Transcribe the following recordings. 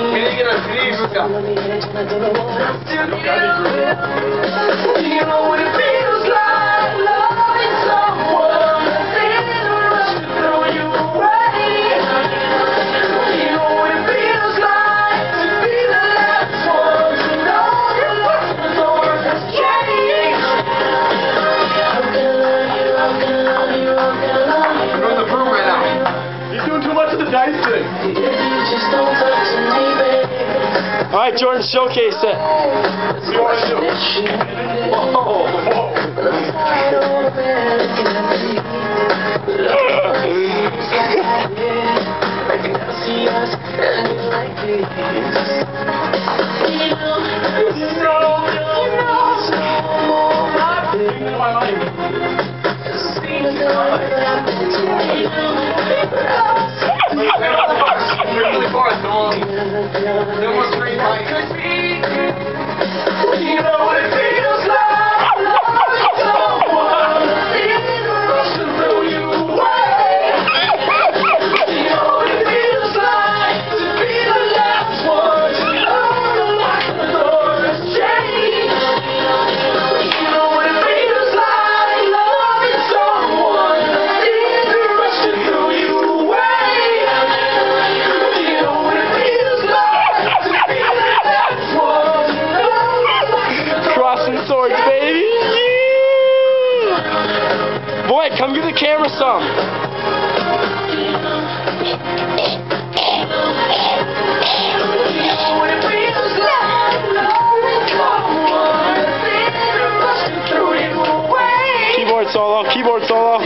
Thank you. All right, Jordan, showcase it. life. You know what Alright, come give the camera some. Keyboard solo, keyboard solo.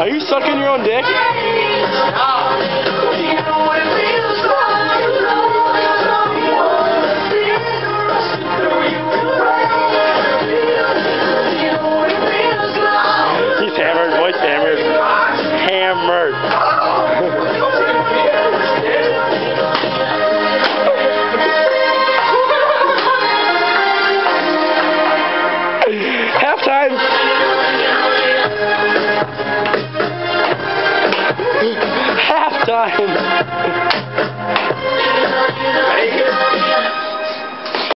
Are you sucking your own dick? Ai,